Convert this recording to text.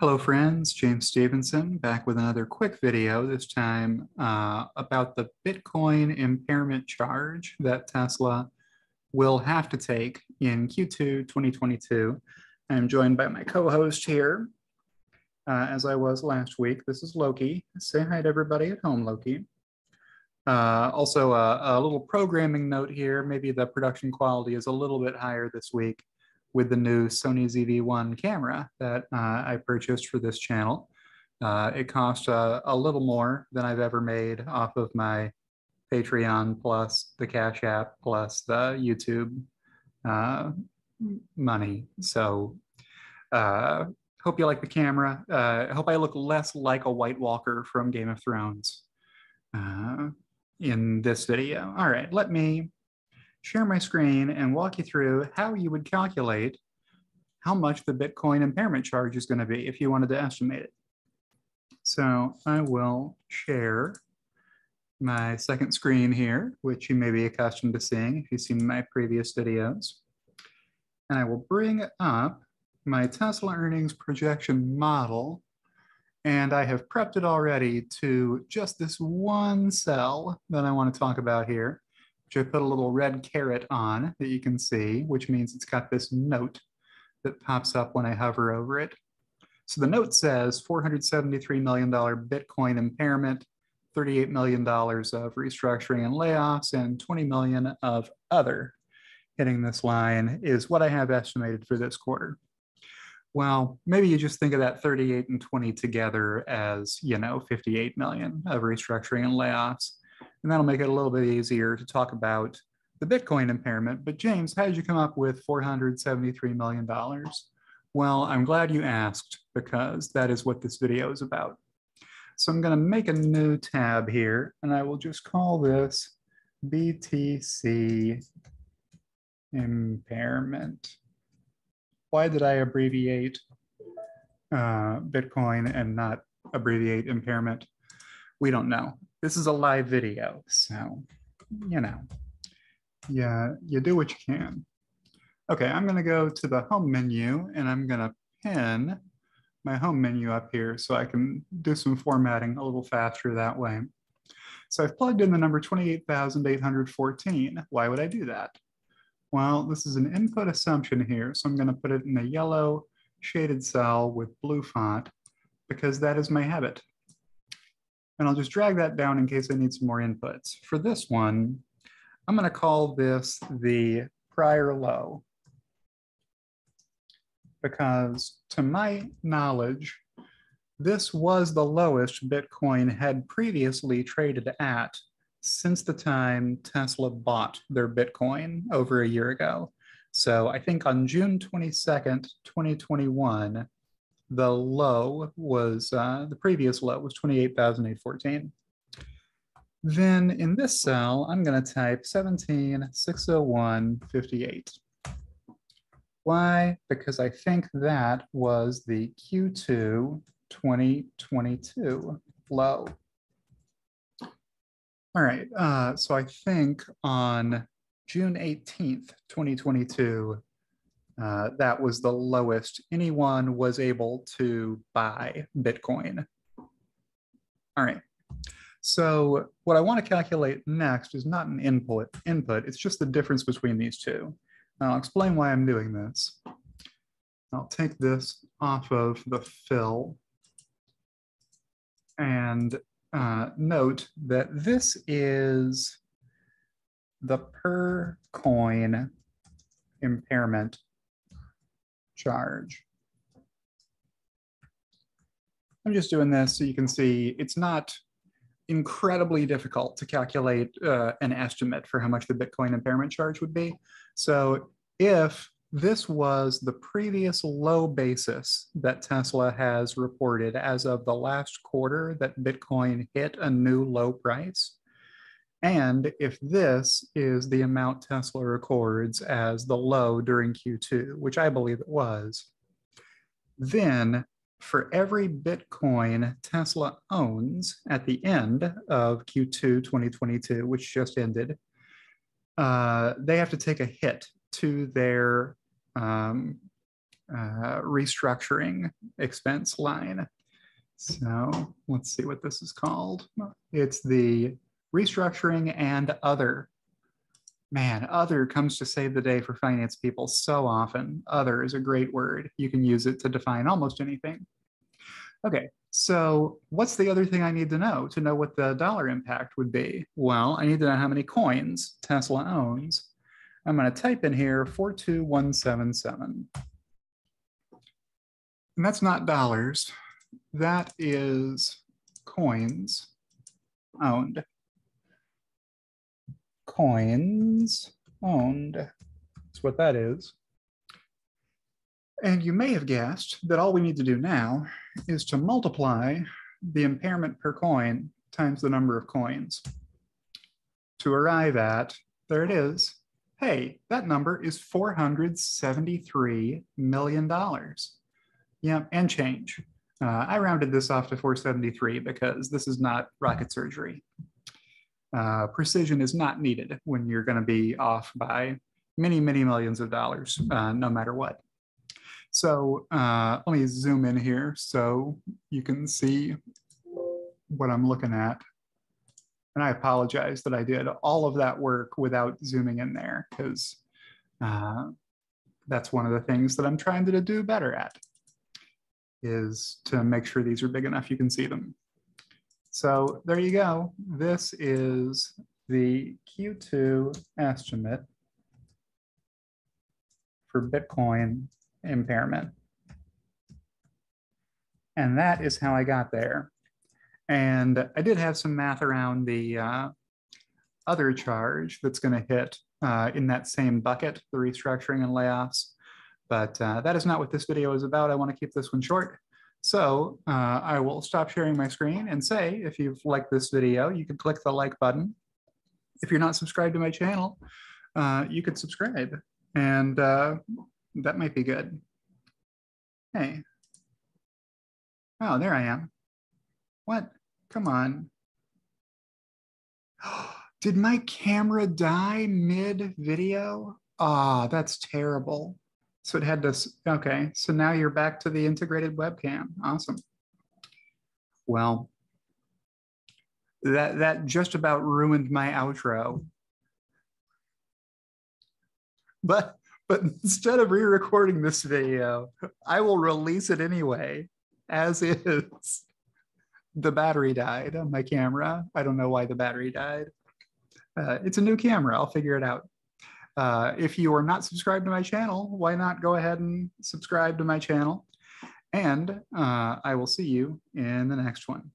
Hello friends, James Stephenson back with another quick video, this time uh, about the Bitcoin impairment charge that Tesla will have to take in Q2 2022. I'm joined by my co-host here, uh, as I was last week. This is Loki. Say hi to everybody at home, Loki. Uh, also, a, a little programming note here, maybe the production quality is a little bit higher this week with the new Sony ZV-1 camera that uh, I purchased for this channel. Uh, it cost uh, a little more than I've ever made off of my Patreon plus the Cash App plus the YouTube uh, money. So uh, hope you like the camera. Uh, I hope I look less like a White Walker from Game of Thrones in this video. All right, let me share my screen and walk you through how you would calculate how much the Bitcoin impairment charge is going to be if you wanted to estimate it. So I will share my second screen here, which you may be accustomed to seeing if you've seen my previous videos. And I will bring up my Tesla earnings projection model. And I have prepped it already to just this one cell that I want to talk about here which I put a little red caret on that you can see, which means it's got this note that pops up when I hover over it. So the note says $473 million Bitcoin impairment, $38 million of restructuring and layoffs, and 20 million of other. Hitting this line is what I have estimated for this quarter. Well, maybe you just think of that 38 and 20 together as, you know, 58 million of restructuring and layoffs. And that'll make it a little bit easier to talk about the Bitcoin impairment. But James, how did you come up with $473 million? Well, I'm glad you asked because that is what this video is about. So I'm going to make a new tab here and I will just call this BTC impairment. Why did I abbreviate uh, Bitcoin and not abbreviate impairment? We don't know this is a live video, so you know, yeah, you do what you can. Okay, I'm gonna go to the home menu and I'm gonna pin my home menu up here so I can do some formatting a little faster that way. So I've plugged in the number 28,814. Why would I do that? Well, this is an input assumption here, so I'm gonna put it in a yellow shaded cell with blue font because that is my habit. And I'll just drag that down in case I need some more inputs. For this one, I'm gonna call this the prior low because to my knowledge, this was the lowest Bitcoin had previously traded at since the time Tesla bought their Bitcoin over a year ago. So I think on June 22nd, 2021, the low was, uh, the previous low was 28,814. Then in this cell, I'm gonna type 17,601.58. Why? Because I think that was the Q2 2022 low. All right, uh, so I think on June 18th, 2022, uh, that was the lowest anyone was able to buy Bitcoin. All right. So what I want to calculate next is not an input, input, it's just the difference between these two. And I'll explain why I'm doing this. I'll take this off of the fill and uh, note that this is the per coin impairment charge. I'm just doing this so you can see it's not incredibly difficult to calculate uh, an estimate for how much the Bitcoin impairment charge would be. So if this was the previous low basis that Tesla has reported as of the last quarter that Bitcoin hit a new low price, and if this is the amount Tesla records as the low during Q2, which I believe it was, then for every Bitcoin Tesla owns at the end of Q2 2022, which just ended, uh, they have to take a hit to their um, uh, restructuring expense line. So let's see what this is called. It's the restructuring and other. Man, other comes to save the day for finance people so often. Other is a great word. You can use it to define almost anything. Okay, so what's the other thing I need to know to know what the dollar impact would be? Well, I need to know how many coins Tesla owns. I'm going to type in here 42177. And that's not dollars. That is coins owned. Coins owned. That's what that is. And you may have guessed that all we need to do now is to multiply the impairment per coin times the number of coins to arrive at, there it is. Hey, that number is $473 million. Yeah, and change. Uh, I rounded this off to 473 because this is not rocket surgery. Uh, precision is not needed when you're going to be off by many, many millions of dollars, uh, no matter what. So uh, let me zoom in here so you can see what I'm looking at. And I apologize that I did all of that work without zooming in there because uh, that's one of the things that I'm trying to do better at is to make sure these are big enough you can see them. So there you go. This is the Q2 estimate for Bitcoin impairment. And that is how I got there. And I did have some math around the uh, other charge that's going to hit uh, in that same bucket, the restructuring and layoffs. But uh, that is not what this video is about. I want to keep this one short. So uh, I will stop sharing my screen and say, if you've liked this video, you can click the like button. If you're not subscribed to my channel, uh, you could subscribe. And uh, that might be good. Hey. Oh, there I am. What? Come on. Did my camera die mid video? Ah, oh, that's terrible. So it had to, okay. So now you're back to the integrated webcam. Awesome. Well, that, that just about ruined my outro. But but instead of re-recording this video, I will release it anyway, as is. The battery died on my camera. I don't know why the battery died. Uh, it's a new camera. I'll figure it out. Uh, if you are not subscribed to my channel, why not go ahead and subscribe to my channel? And uh, I will see you in the next one.